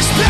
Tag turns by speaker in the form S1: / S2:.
S1: respect.